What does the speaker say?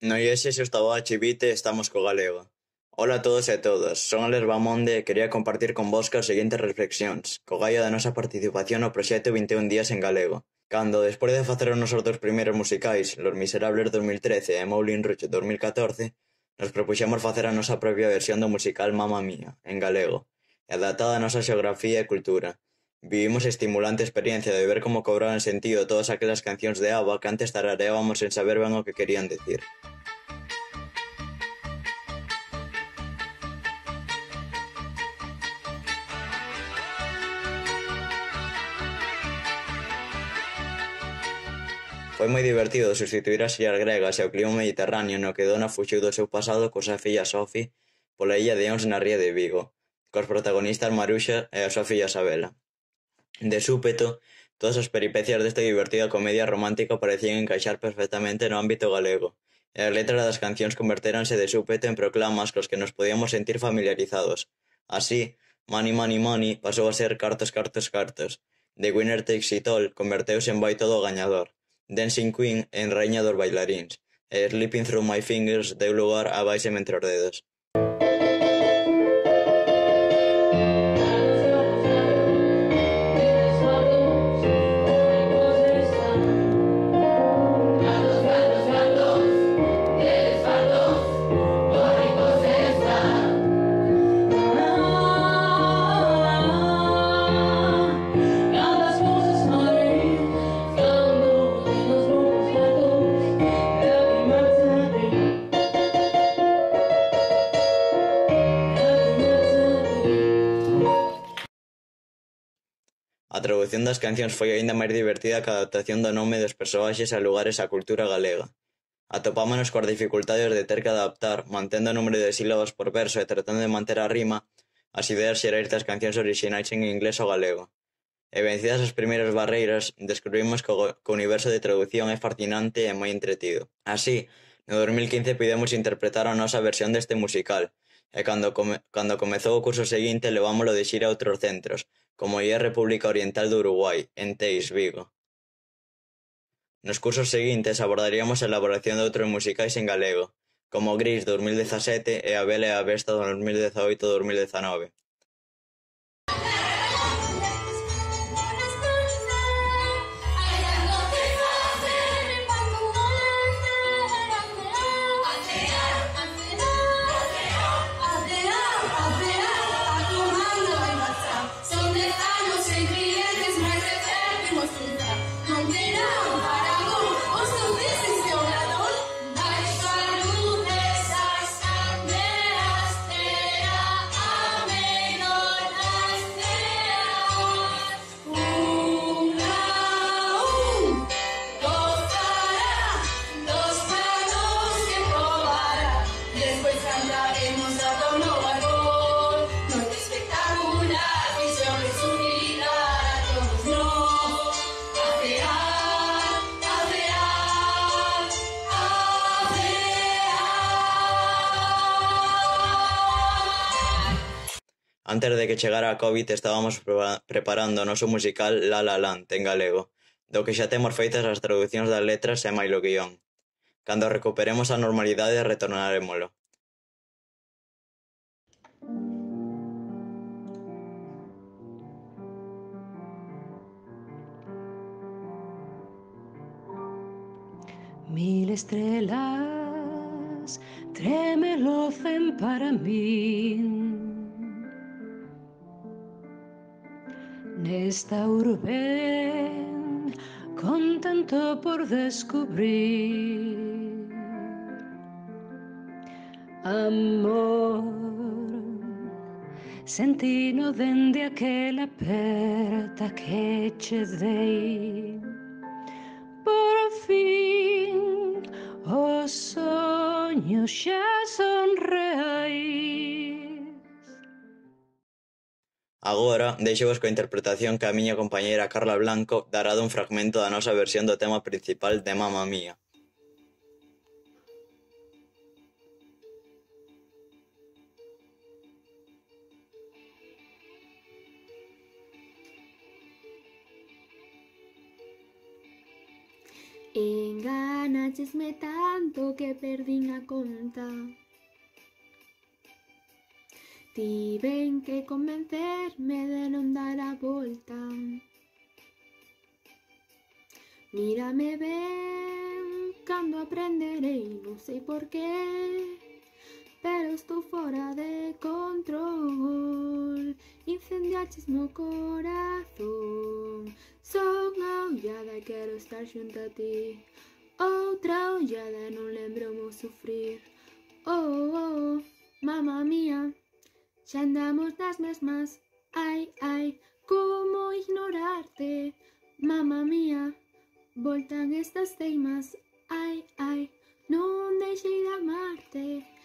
No e estaba a Chivite estamos co galego. Ola a todos e a todas, son Alex Bamonde e quería compartir con vos as seguintes reflexións, co gaio da nosa participación no proxecto 21 días en galego, cando, despois de facer os nosos dos primeiros musicais, Los Miserables 2013 e Moulin Rouge 2014, nos propuxemos facer a nosa propia versión do musical Mamma Mía, en galego, e adaptada a nosa xeografía e cultura, Vivimos a estimulante experiencia de ver como cobraban sentido todas aquelas cancións de ABBA que antes tarareábamos sen saber ben o que querían decir. Foi moi divertido substituir as illas gregas e o clima mediterráneo no que Dona fuxiu do seu pasado co súa filla Sophie pola illa de Ons na ría de Vigo, cos protagonistas Maruxa e a súa filla Isabela. De súpeto, todas as peripecias desta divertida comedia romántica parecían encaixar perfectamente no ámbito galego, e as letras das cancións converteranse de súpeto en proclamas cos que nos podíamos sentir familiarizados. Así, Money Money Money pasou a ser cartas cartas cartas, The Winner Takes It All converteuse en vai todo o gañador, Dancing Queen en Raíña dos bailaríns, e Slipping Through My Fingers deu lugar a Baixeme entre os dedos. A tradución das cancións foi aínda máis divertida que a adaptación do nome dos personaxes a lugares á cultura galega. Atopámonos coas dificultades de ter que adaptar, mantendo o número de sílabas por verso e tratando de manter a rima, as ideas xerais das cancións orixinais en inglés ou galego. E vencidas as primeiras barreiras, descubrimos que o, que o universo de traducción é fascinante e moi entretido. Así, no 2015 pidemos interpretar a nosa versión deste musical, e cando, come, cando comezou o curso seguinte levámoslo de xira a outros centros, como aí a República Oriental do Uruguai, en Teis, Vigo. Nos cursos seguintes abordaríamos a elaboración de outros musicais en galego, como Gris 2017 e A Bela e a Besta 2018-2019. Antes de que chegara a Covid estábamos preparando o noso musical La La Land en galego, do que xa temos feitas as traduccións das letras e máis o guión. Cando recuperemos a normalidade retornarémolo. Mil estrelas tremelocen para min Nesta urbe con tanto por descubrir. Amor Sentino dende aquela aperta que che dei Por fin os soños xa son Agora deixevos coa interpretación que a miña compañeira Carla Blanco dará dun fragmento da nosa versión do tema principal de Mamma Mía. Enganaches tanto que perdín a conta Tiven que convencerme de non dar a volta Mírame ben cando aprenderei Non sei por qué Pero estou fora de control. Incendiaches mo corazón Son a ollada e quero estar xunto a ti. Outra ollada non lembro mo sufrir. Oh, oh, oh, mamá mía. ya andamos las mismas. Ay, ay, cómo ignorarte, mamá mía. Voltan estas temas, ay, ay, no deixei d'amar-te.